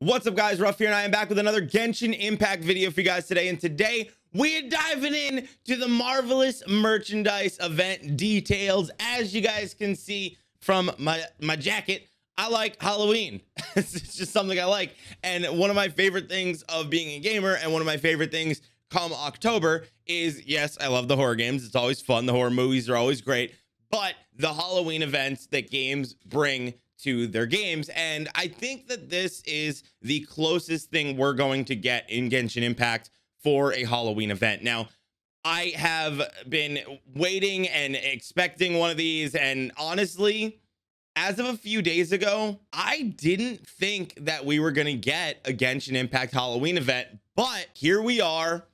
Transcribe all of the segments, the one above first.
What's up guys, Ruff here and I am back with another Genshin Impact video for you guys today. And today we are diving in to the marvelous merchandise event details. As you guys can see from my my jacket I like Halloween. It's just something I like. And one of my favorite things of being a gamer and one of my favorite things come October is yes I love the horror games. It's always fun. The horror movies are always great. But the Halloween events that games bring to their games. And I think that this is the closest thing we're going to get in Genshin Impact for a Halloween event. Now, I have been waiting and expecting one of these. And honestly, as of a few days ago, I didn't think that we were going to get a Genshin Impact Halloween event, but here we are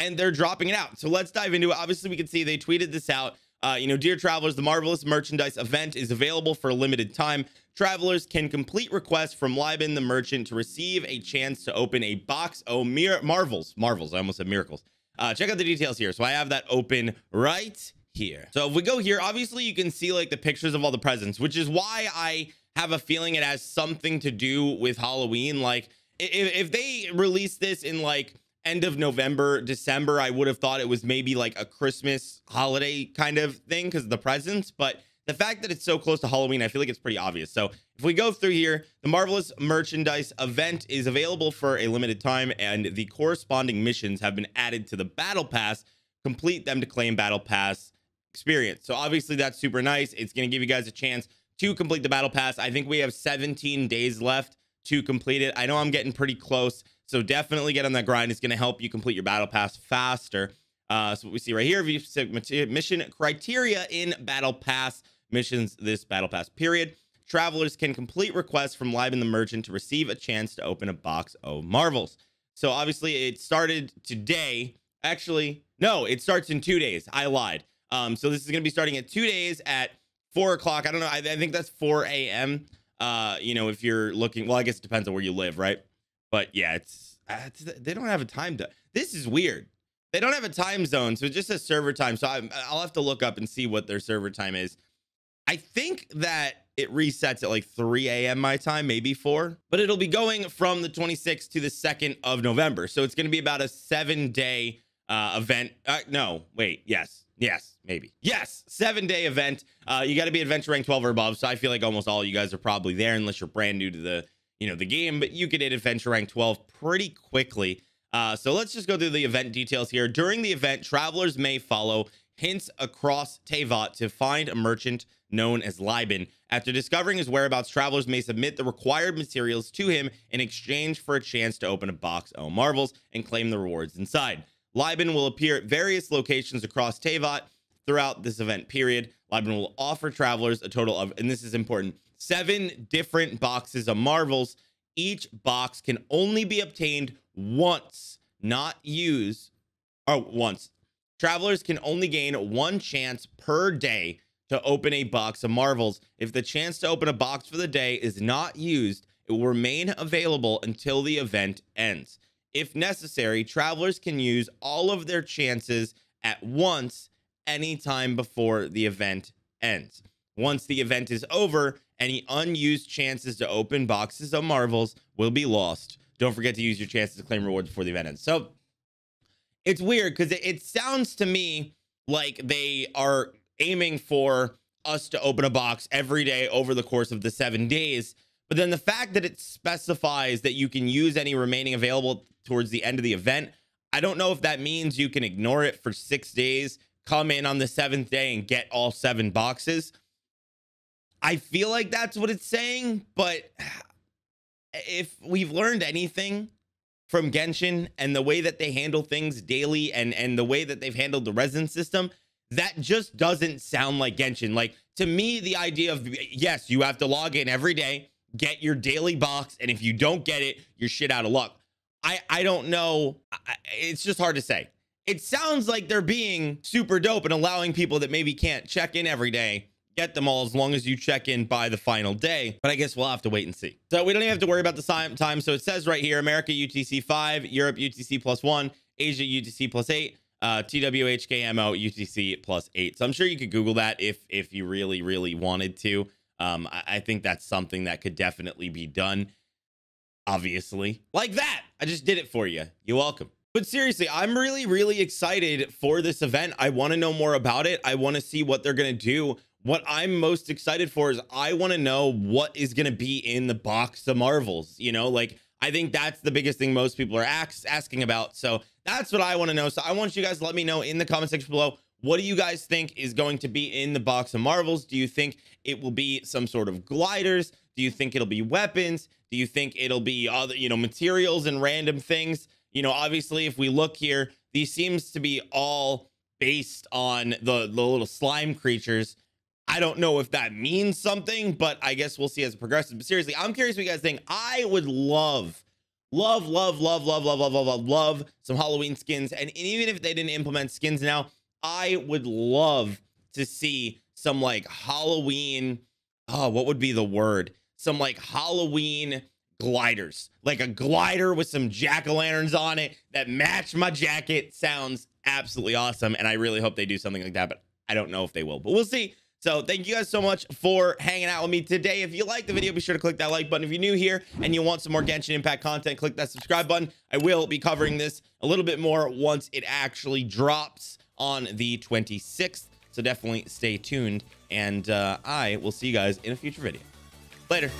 and they're dropping it out. So let's dive into it. Obviously, we can see they tweeted this out. Uh, you know, dear travelers, the marvelous merchandise event is available for a limited time. Travelers can complete requests from Liben the merchant to receive a chance to open a box. Oh, mir marvels, marvels. I almost said miracles. Uh, check out the details here. So I have that open right here. So if we go here, obviously you can see like the pictures of all the presents, which is why I have a feeling it has something to do with Halloween. Like if, if they release this in like end of November, December, I would have thought it was maybe like a Christmas holiday kind of thing because the presents. But the fact that it's so close to Halloween, I feel like it's pretty obvious. So if we go through here, the Marvelous Merchandise event is available for a limited time and the corresponding missions have been added to the Battle Pass. Complete them to claim Battle Pass experience. So obviously that's super nice. It's going to give you guys a chance to complete the Battle Pass. I think we have 17 days left to complete it. I know I'm getting pretty close. So definitely get on that grind. It's going to help you complete your battle pass faster. Uh, so what we see right here, mission criteria in battle pass missions this battle pass period. Travelers can complete requests from Liben the Merchant to receive a chance to open a box of marvels. So obviously it started today. Actually, no, it starts in two days. I lied. Um, so this is going to be starting at two days at four o'clock. I don't know. I, I think that's 4 a.m. Uh, you know, if you're looking, well, I guess it depends on where you live, right? But yeah, it's, uh, it's they don't have a time to. This is weird. They don't have a time zone, so it just says server time. So I, I'll have to look up and see what their server time is. I think that it resets at like 3 a.m. my time, maybe 4, but it'll be going from the 26th to the 2nd of November. So it's going to be about a seven day uh, event. Uh, no, wait, yes, yes, maybe. Yes, seven day event. Uh, you got to be adventure rank 12 or above. So I feel like almost all you guys are probably there unless you're brand new to the you know, the game, but you get hit adventure rank 12 pretty quickly. Uh, so let's just go through the event details here. During the event, travelers may follow hints across Teyvat to find a merchant known as Liben. After discovering his whereabouts, travelers may submit the required materials to him in exchange for a chance to open a box of marvels and claim the rewards inside. Liben will appear at various locations across Teyvat throughout this event period. Liben will offer travelers a total of, and this is important, seven different boxes of marvels. Each box can only be obtained once, not used. or once. Travelers can only gain one chance per day to open a box of marvels. If the chance to open a box for the day is not used, it will remain available until the event ends. If necessary, travelers can use all of their chances at once anytime before the event ends. Once the event is over, any unused chances to open boxes of marvels will be lost. Don't forget to use your chances to claim rewards before the event ends. So it's weird because it, it sounds to me like they are aiming for us to open a box every day over the course of the seven days. But then the fact that it specifies that you can use any remaining available towards the end of the event, I don't know if that means you can ignore it for six days, come in on the seventh day and get all seven boxes. I feel like that's what it's saying, but if we've learned anything from Genshin and the way that they handle things daily and and the way that they've handled the resin system, that just doesn't sound like Genshin. Like to me, the idea of yes, you have to log in every day, get your daily box, and if you don't get it, you're shit out of luck. I I don't know. It's just hard to say. It sounds like they're being super dope and allowing people that maybe can't check in every day get them all as long as you check in by the final day. But I guess we'll have to wait and see. So we don't even have to worry about the time. So it says right here, America UTC 5, Europe UTC plus 1, Asia UTC plus 8, uh, TWHKMO UTC plus 8. So I'm sure you could Google that if if you really, really wanted to. Um, I, I think that's something that could definitely be done. obviously. Like that. I just did it for you. You're welcome. But seriously, I'm really, really excited for this event. I want to know more about it. I want to see what they're going to do. What I'm most excited for is I want to know what is going to be in the box of Marvels. You know, like I think that's the biggest thing most people are ask, asking about. So that's what I want to know. So I want you guys to let me know in the comment section below. What do you guys think is going to be in the box of Marvels? Do you think it will be some sort of gliders? Do you think it'll be weapons? Do you think it'll be other, you know, materials and random things? You know, obviously, if we look here, these seems to be all based on the, the little slime creatures. I don't know if that means something, but I guess we'll see as it progresses. But seriously, I'm curious what you guys think. I would love, love, love, love, love, love, love, love, love, love some Halloween skins. And even if they didn't implement skins now, I would love to see some like Halloween. Oh, what would be the word? Some like Halloween gliders, like a glider with some jack o' lanterns on it that match my jacket. Sounds absolutely awesome. And I really hope they do something like that, but I don't know if they will, but we'll see. So thank you guys so much for hanging out with me today. If you like the video, be sure to click that like button. If you're new here and you want some more Genshin Impact content, click that subscribe button. I will be covering this a little bit more once it actually drops on the 26th. So definitely stay tuned. And uh, I will see you guys in a future video. Later.